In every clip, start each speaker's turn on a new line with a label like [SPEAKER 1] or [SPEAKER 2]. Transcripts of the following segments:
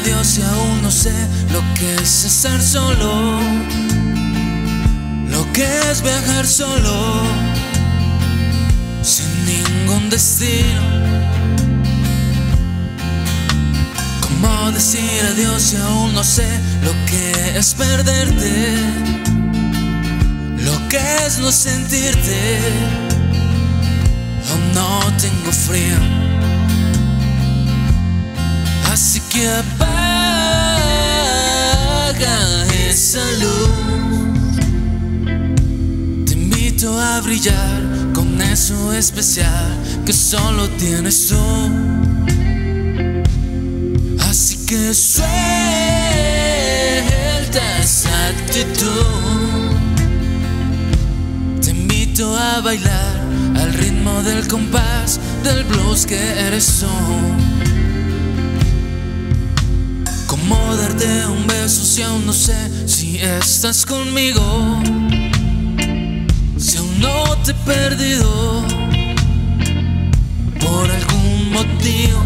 [SPEAKER 1] adiós y aún no sé lo que es estar solo, lo que es viajar solo, sin ningún destino. Cómo decir adiós y aún no sé lo que es perderte, lo que es no sentirte. Aún no tengo frío. Que apaga esa luz. Te invito a brillar con eso especial que solo tienes tú. Así que suelta esa actitud. Te invito a bailar al ritmo del compás del blues que eres tú. Darte un beso si aún no sé si estás conmigo. Si aún no te he perdido por algún motivo.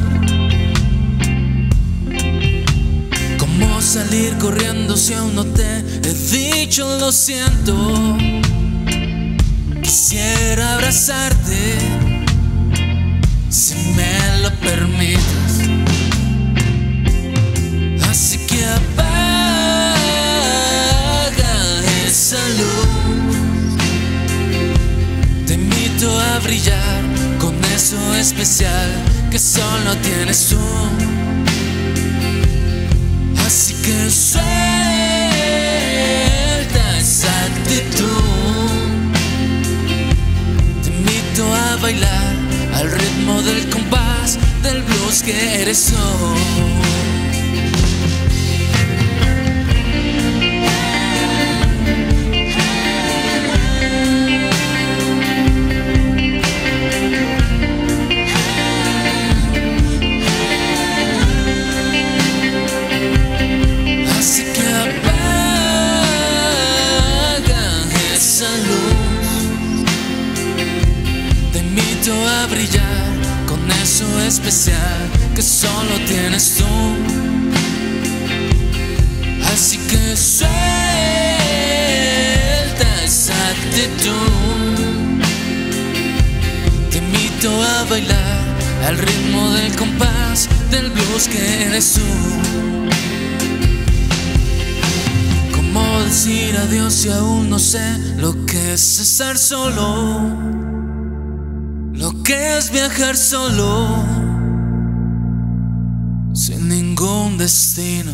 [SPEAKER 1] Cómo salir corriendo si aún no te he dicho lo siento. Quisiera abrazarte si me lo permites. Especial que solo tienes tú. Así que suelta esa actitud. Te invito a bailar al ritmo del compás del blues que eres hoy. Brillar con eso especial que solo tienes tú. Así que suelta esa actitud. Te invito a bailar al ritmo del compás del blues que eres tú. ¿Cómo decir adiós si aún no sé lo que es estar solo? Que es viajar solo, sin ningún destino.